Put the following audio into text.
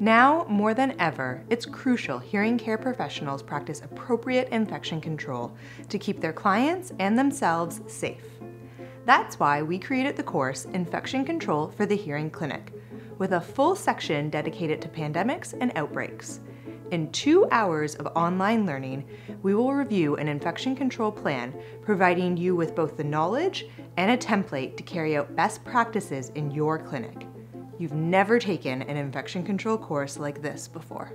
Now, more than ever, it's crucial hearing care professionals practice appropriate infection control to keep their clients and themselves safe. That's why we created the course Infection Control for the Hearing Clinic, with a full section dedicated to pandemics and outbreaks. In two hours of online learning, we will review an infection control plan, providing you with both the knowledge and a template to carry out best practices in your clinic. You've never taken an infection control course like this before.